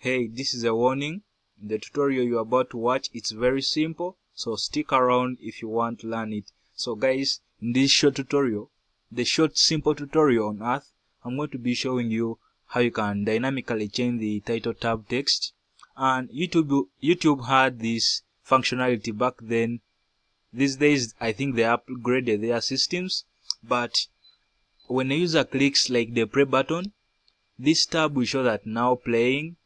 hey this is a warning. The tutorial you're about to watch it's very simple so stick around if you want to learn it. So guys in this short tutorial the short simple tutorial on earth i'm going to be showing you how you can dynamically change the title tab text. And youtube youtube had this functionality back then. These days i think they upgraded their systems but when a user clicks like the play button this tab will show that now playing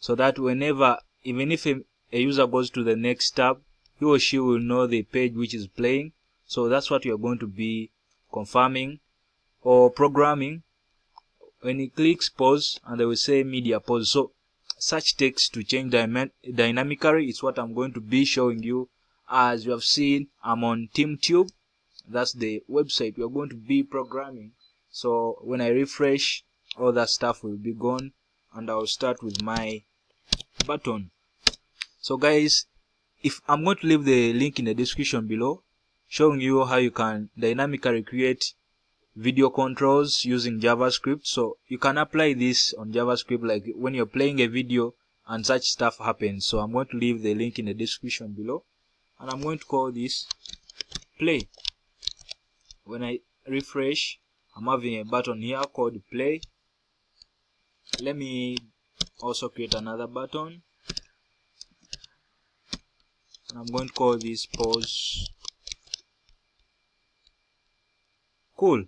so that whenever even if a, a user goes to the next tab he or she will know the page which is playing. So that's what are going to be confirming or programming. When he clicks pause and they will say media pause. So such text to change dynamically is what i'm going to be showing you. As you have seen i'm on teamtube. That's the website we are going to be programming. So when i refresh all that stuff will be gone and i'll start with my button. So guys if i'm going to leave the link in the description below showing you how you can dynamically create video controls using javascript. So you can apply this on javascript like when you're playing a video and such stuff happens. So i'm going to leave the link in the description below. And i'm going to call this play. When i refresh i'm having a button here called play. Let me also create another button. And I'm going to call this pause. Cool.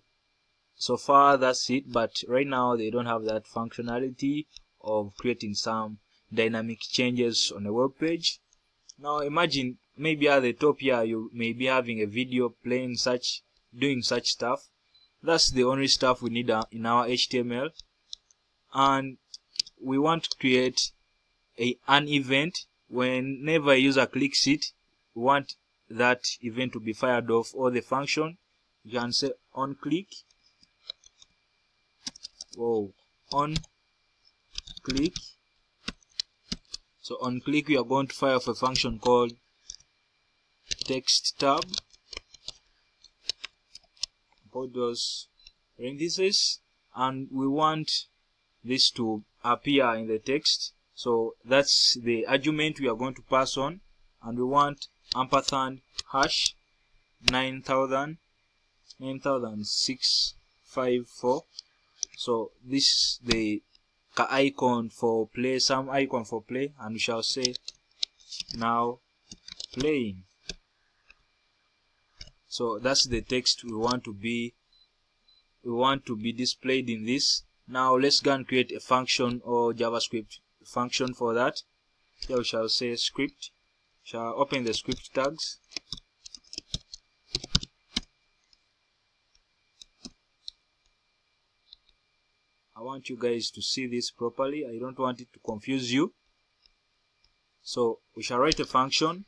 So far that's it but right now they don't have that functionality of creating some dynamic changes on a web page. Now imagine maybe at the top here you may be having a video playing such doing such stuff. That's the only stuff we need uh, in our HTML and we want to create a an event. Whenever a user clicks it we want that event to be fired off or the function. You can say on click. Whoa on click. So on click we are going to fire off a function called text tab. Put those parentheses. And we want this to appear in the text. So that's the argument we are going to pass on. And we want ampersand hash 9000 9654 so this is the icon for play some icon for play. And we shall say now playing. So that's the text we want to be we want to be displayed in this now let's go and create a function or javascript function for that. Here we shall say script. Shall open the script tags. I want you guys to see this properly. I don't want it to confuse you. So we shall write a function.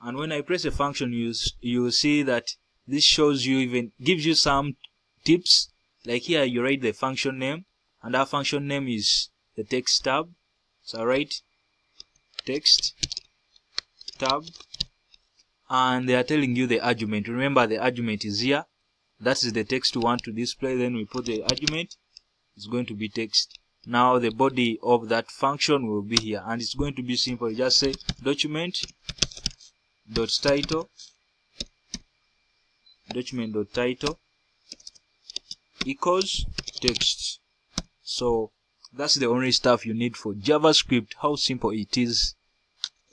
And when I press a function you you see that this shows you even gives you some tips like here you write the function name and our function name is the text tab. So I write text tab and they are telling you the argument. Remember the argument is here. That is the text we want to display. Then we put the argument. It's going to be text. Now the body of that function will be here and it's going to be simple. Just say document dot title document dot title equals text so that's the only stuff you need for javascript how simple it is.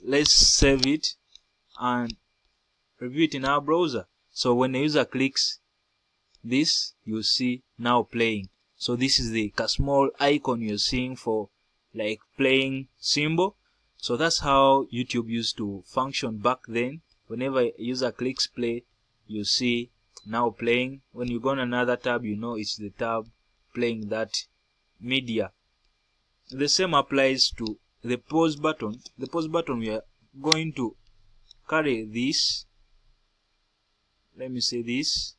Let's save it and review it in our browser. So when the user clicks this you see now playing. So this is the small icon you're seeing for like playing symbol. So that's how youtube used to function back then. Whenever a user clicks play you see now playing. When you go on another tab you know it's the tab playing that media. The same applies to the pause button. The pause button we are going to carry this. Let me say this.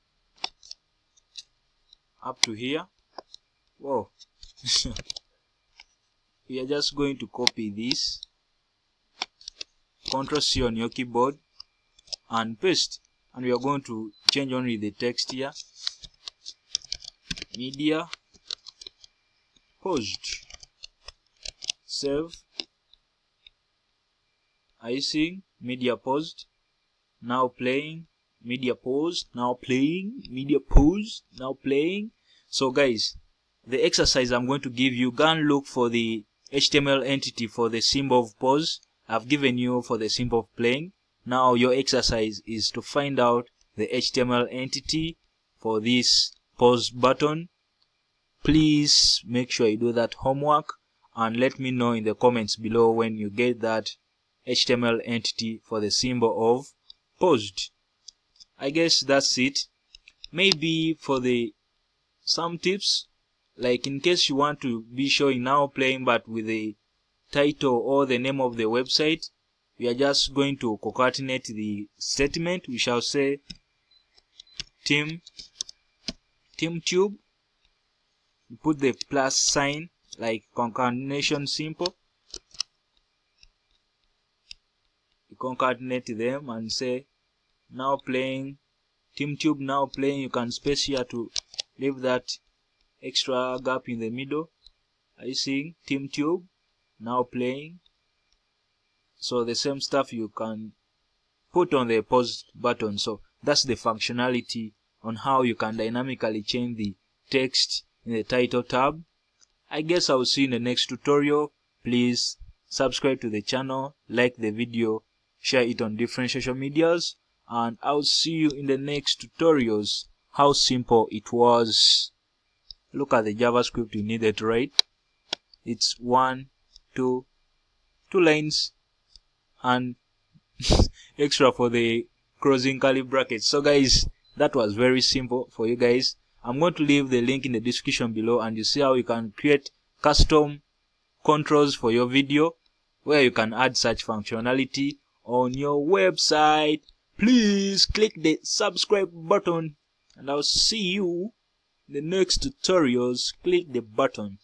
Up to here. Whoa. We are just going to copy this. Ctrl C on your keyboard and paste. And we are going to change only the text here. Media paused save are you seeing media paused now playing media paused now playing media paused now playing. So guys the exercise i'm going to give you go and look for the html entity for the symbol of pause. I've given you for the symbol of playing. Now your exercise is to find out the html entity for this pause button please make sure you do that homework and let me know in the comments below when you get that HTML entity for the symbol of paused. I guess that's it. Maybe for the some tips, like in case you want to be showing now playing but with the title or the name of the website, we are just going to concatenate the statement. We shall say team team tube. You put the plus sign like concatenation simple. You concatenate them and say now playing TeamTube now playing you can space here to leave that extra gap in the middle. Are you seeing? TeamTube now playing. So the same stuff you can put on the pause button. So that's the functionality on how you can dynamically change the text in the title tab I guess I'll see you in the next tutorial. Please subscribe to the channel, like the video, share it on different social medias, and I'll see you in the next tutorials. How simple it was. Look at the JavaScript you needed to write. It's one, two, two lines, and extra for the closing curly brackets. So guys, that was very simple for you guys. I'm going to leave the link in the description below and you see how you can create custom controls for your video where you can add such functionality on your website. Please click the subscribe button and I'll see you in the next tutorials. Click the button.